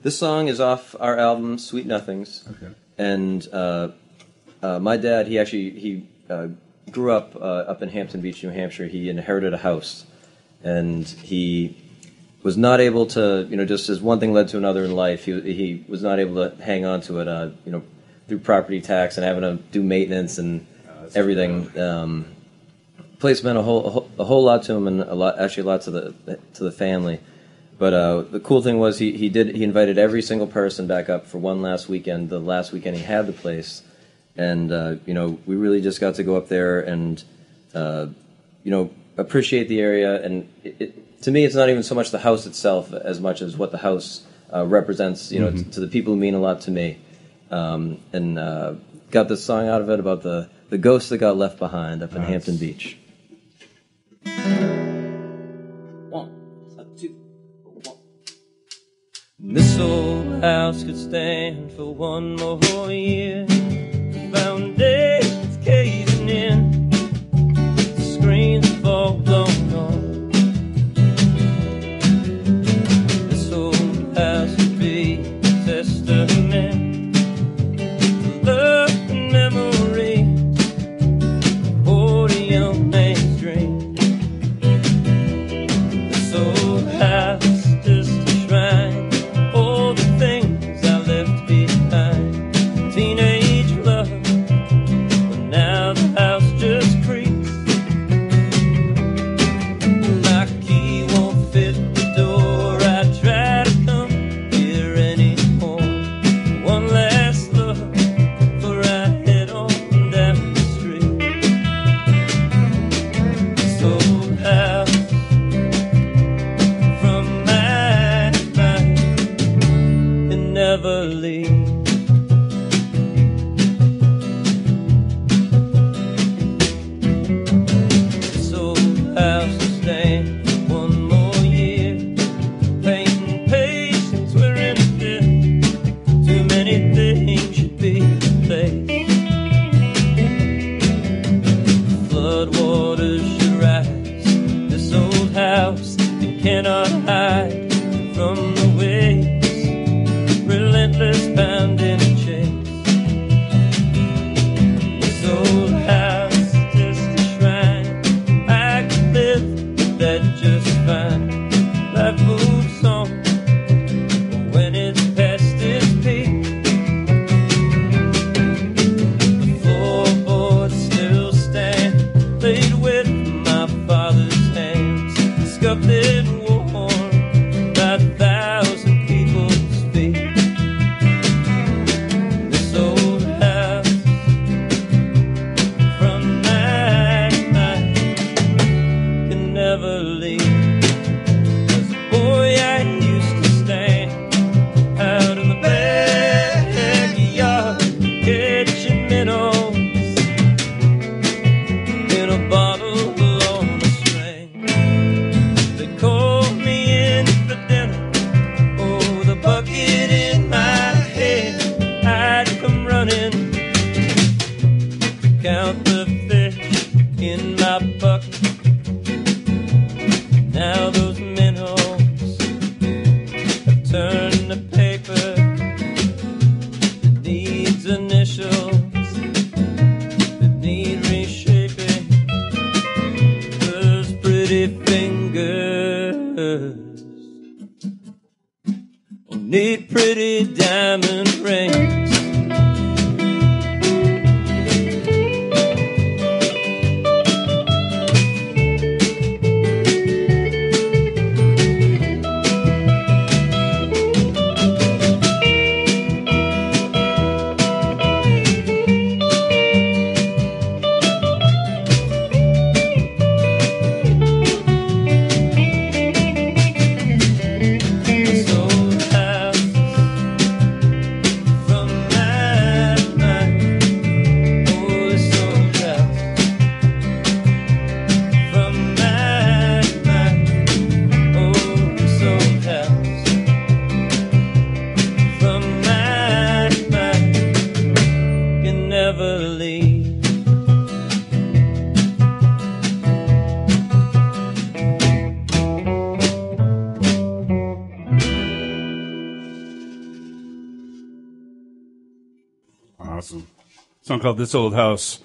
This song is off our album Sweet Nothings. Okay. And uh, uh, my dad, he actually he uh, grew up uh, up in Hampton Beach, New Hampshire. He inherited a house, and he was not able to, you know, just as one thing led to another in life, he he was not able to hang on to it, uh, you know, through property tax and having to do maintenance and that's everything. Um, place meant a whole, a whole a whole lot to him and a lot actually a lot to the to the family. But uh, the cool thing was he, he did he invited every single person back up for one last weekend. The last weekend he had the place, and uh, you know we really just got to go up there and uh, you know appreciate the area. And it, it, to me, it's not even so much the house itself as much as what the house uh, represents. You know, t- to the people who mean a lot to me. Um, and uh, got this song out of it about the the ghost that got left behind up in Nice. Hampton Beach. This old house could stand for one more year. Cannot hide have the paper. It needs initials that need reshaping. Those pretty fingers need pretty diamond rings. Awesome. Song called This Old House.